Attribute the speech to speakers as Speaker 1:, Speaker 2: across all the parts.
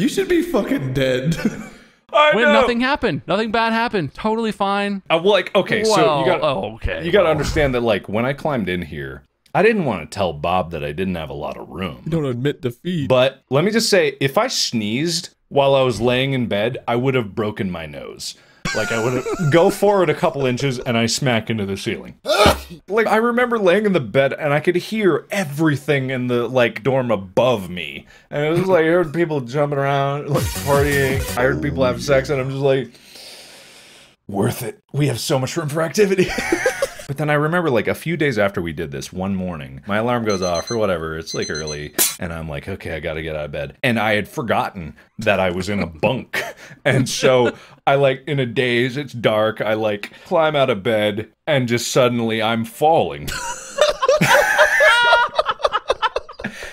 Speaker 1: You should be fucking dead.
Speaker 2: I
Speaker 3: when
Speaker 2: know.
Speaker 3: nothing happened. Nothing bad happened. Totally fine.
Speaker 2: Uh, well, like okay, so you got
Speaker 3: oh, okay.
Speaker 2: you got to
Speaker 3: well.
Speaker 2: understand that like when I climbed in here, I didn't want to tell Bob that I didn't have a lot of room.
Speaker 1: Don't admit defeat.
Speaker 2: But let me just say, if I sneezed while I was laying in bed, I would have broken my nose. Like I would have go forward a couple inches and I smack into the ceiling. Like I remember laying in the bed and I could hear everything in the like dorm above me. And it was like I heard people jumping around, like partying. I heard people have sex and I'm just like worth it. We have so much room for activity. Then I remember like a few days after we did this, one morning, my alarm goes off or whatever. It's like early. And I'm like, okay, I got to get out of bed. And I had forgotten that I was in a bunk. And so I like, in a daze, it's dark. I like climb out of bed and just suddenly I'm falling.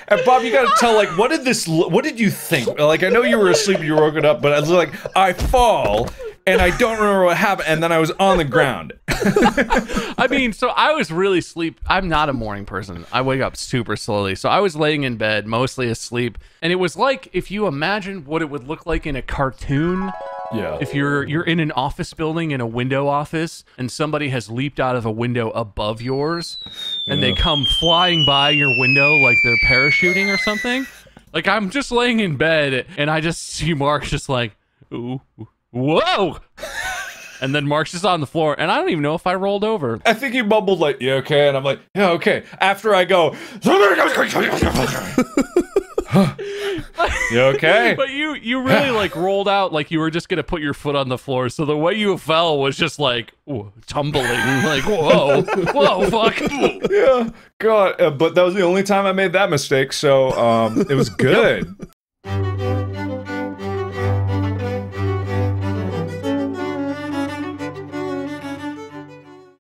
Speaker 2: And Bob, you gotta tell, like, what did this, what did you think? Like, I know you were asleep, you were woken up, but I was like, I fall, and I don't remember what happened, and then I was on the ground.
Speaker 3: I mean, so I was really sleep. I'm not a morning person. I wake up super slowly. So I was laying in bed, mostly asleep, and it was like if you imagine what it would look like in a cartoon.
Speaker 2: Yeah.
Speaker 3: If you're you're in an office building in a window office and somebody has leaped out of a window above yours and they come flying by your window like they're parachuting or something. Like I'm just laying in bed and I just see Mark just like, ooh, whoa. And then Mark's just on the floor, and I don't even know if I rolled over.
Speaker 2: I think he mumbled like, "Yeah, okay," and I'm like, "Yeah, okay." After I go, you okay?
Speaker 3: But you you really like rolled out like you were just gonna put your foot on the floor. So the way you fell was just like ooh, tumbling, like whoa, whoa, fuck.
Speaker 2: yeah, God. Uh, but that was the only time I made that mistake, so um, it was good.